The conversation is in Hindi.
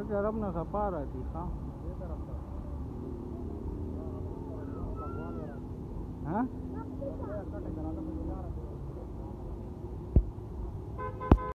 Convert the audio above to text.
Ez arabna sa para ti, ha? Ha?